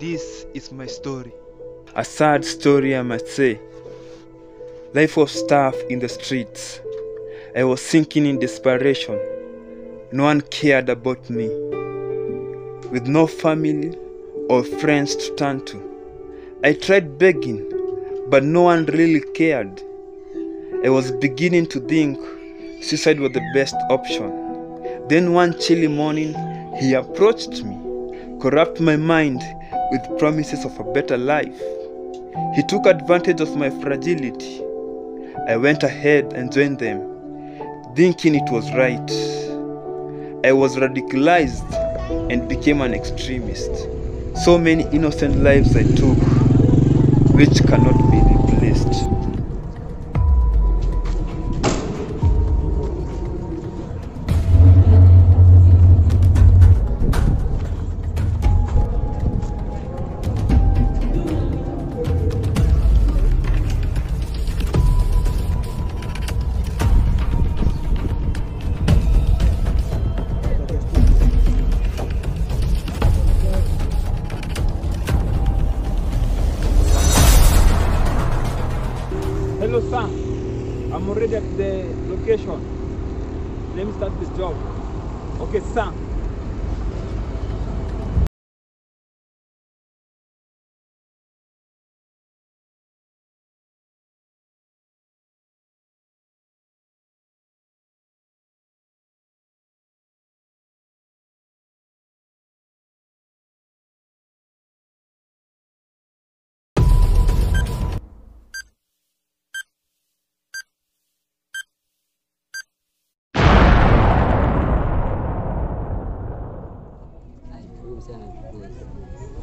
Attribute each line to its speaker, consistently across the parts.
Speaker 1: This is my story.
Speaker 2: A sad story, I must say. Life was tough in the streets. I was sinking in desperation. No one cared about me. With no family or friends to turn to, I tried begging, but no one really cared. I was beginning to think suicide was the best option. Then one chilly morning, he approached me, corrupt my mind with promises of a better life. He took advantage of my fragility. I went ahead and joined them, thinking it was right. I was radicalized and became an extremist. So many innocent lives I took, which cannot be
Speaker 3: Hello, sir. I'm already at the location. Let me start this job. Okay, sir. 这样呢，就。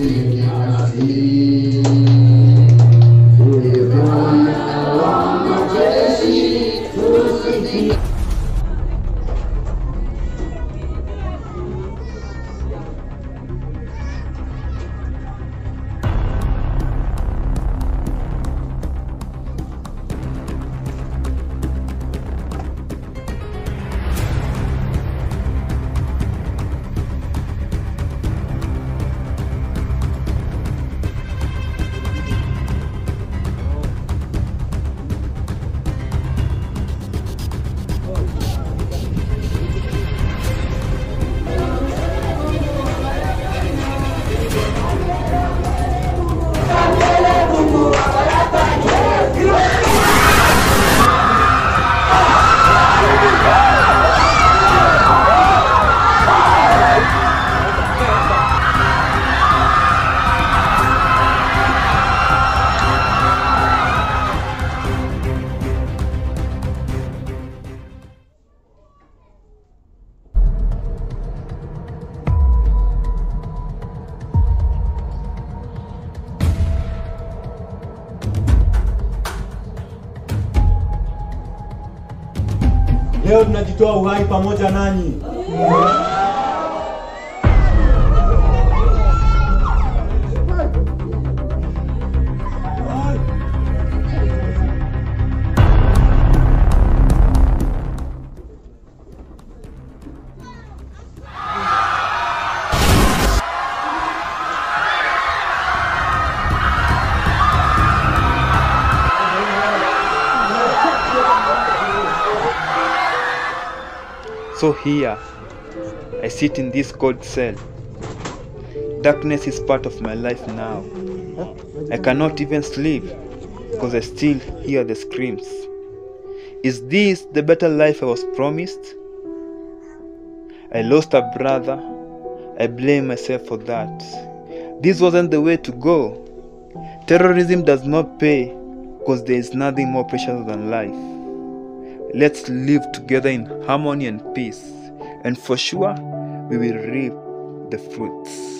Speaker 3: y que a.
Speaker 4: Leo tunajitoa uhai pamoja nanyi.
Speaker 2: So here, I sit in this cold cell. Darkness is part of my life now. I cannot even sleep because I still hear the screams. Is this the better life I was promised? I lost a brother. I blame myself for that. This wasn't the way to go. Terrorism does not pay because there is nothing more precious than life. Let's live together in harmony and peace, and for sure, we will reap the fruits.